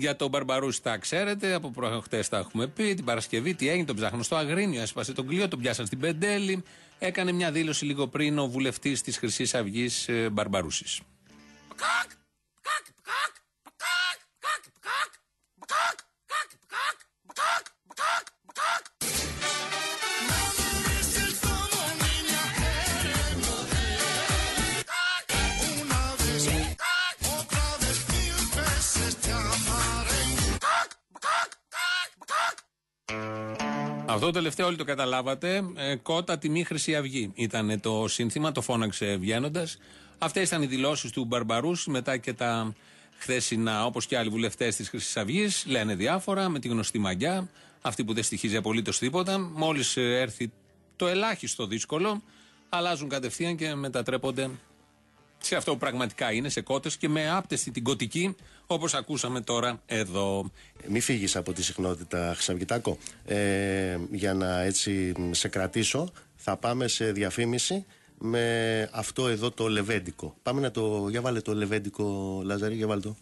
Για τον Μπαρμπαρούση τα ξέρετε, από προχτές τα έχουμε πει. Την Παρασκευή τι έγινε, τον ψάχνουν στο Αγρίνιο, έσπασε τον κλειό, τον πιάσαν στην Πεντέλη. Έκανε μια δήλωση λίγο πριν ο βουλευτής της Χρυσής Αυγής ε, Μπαρμπαρούσης. Αυτό το τελευταίο όλοι το καταλάβατε. Ε, κότα τιμή Χρυσή Αυγή ήταν το σύνθημα, το φώναξε βγαίνοντας. Αυτές ήταν οι δηλώσεις του Μπαρμπαρούς μετά και τα χθεσινά, όπως και άλλοι βουλευτές της Χρυσής Αυγής. Λένε διάφορα με τη γνωστή μαγιά, αυτή που δεν στοιχίζει απολύτως τίποτα. Μόλις έρθει το ελάχιστο δύσκολο, αλλάζουν κατευθείαν και μετατρέπονται σε αυτό που πραγματικά είναι, σε κότες και με άπτεστη την κωτική, όπως ακούσαμε τώρα εδώ. Μη φύγεις από τη συχνότητα, Χρυσαυγητάκο. Ε, για να έτσι σε κρατήσω, θα πάμε σε διαφήμιση με αυτό εδώ το λεβέντικο. Πάμε να το. Για βάλε το λεβέντικο, Λαζαρή, για βάλε το.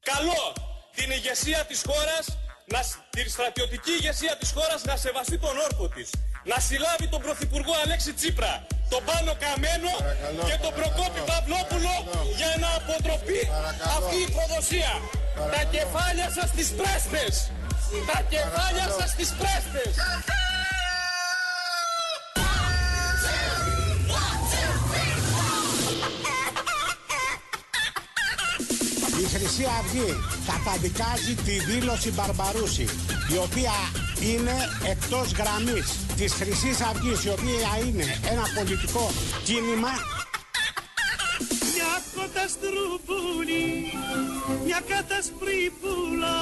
Καλό την ηγεσία της χώρας, να, την στρατιωτική ηγεσία της χώρας να σεβαστεί τον όρκο της. Να συλλάβει τον Πρωθυπουργό Αλέξη Τσίπρα τον Πάνο Καμένο και τον Προκόπη Παυλόπουλο για να αποτροπεί αυτή η προδοσία. Τα κεφάλια σας στις πρέστες. Τα κεφάλια σας στις πρέστες. Η Χρυσή Αυγή καταδικάζει τη δήλωση Μπαρμπαρούση η οποία είναι εκτός γραμμής της χρυσής Αυγής η οποία είναι ένα πολιτικό κίνημα. Μια κοταστρούπουλη, μια κατασπρίπουλα